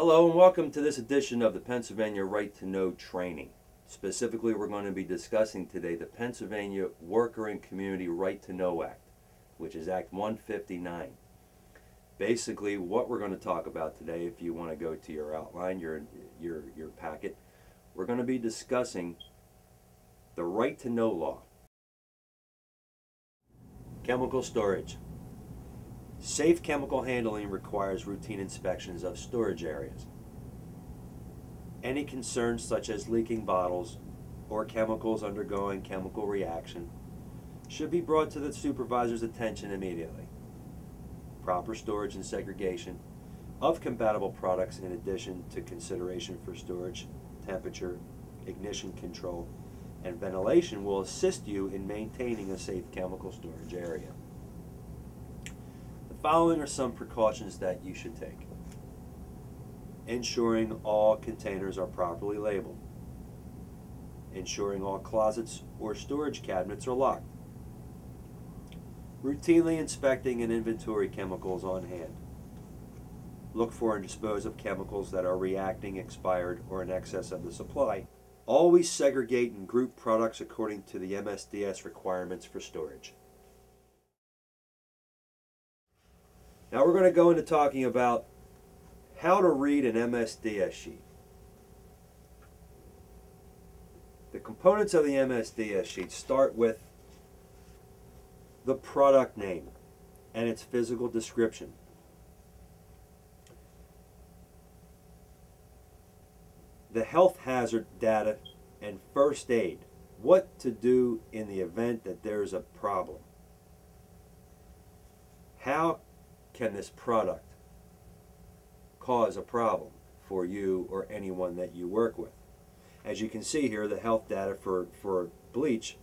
Hello and welcome to this edition of the Pennsylvania Right to Know training. Specifically, we're going to be discussing today the Pennsylvania Worker and Community Right to Know Act, which is Act 159. Basically, what we're going to talk about today, if you want to go to your outline, your, your, your packet, we're going to be discussing the Right to Know law. Chemical storage. Safe chemical handling requires routine inspections of storage areas. Any concerns such as leaking bottles or chemicals undergoing chemical reaction should be brought to the supervisor's attention immediately. Proper storage and segregation of compatible products in addition to consideration for storage, temperature, ignition control, and ventilation will assist you in maintaining a safe chemical storage area following are some precautions that you should take. Ensuring all containers are properly labeled. Ensuring all closets or storage cabinets are locked. Routinely inspecting and inventory chemicals on hand. Look for and dispose of chemicals that are reacting, expired, or in excess of the supply. Always segregate and group products according to the MSDS requirements for storage. Now we're going to go into talking about how to read an MSDS sheet. The components of the MSDS sheet start with the product name and its physical description. The health hazard data and first aid. What to do in the event that there's a problem. How can this product cause a problem for you or anyone that you work with? As you can see here, the health data for, for bleach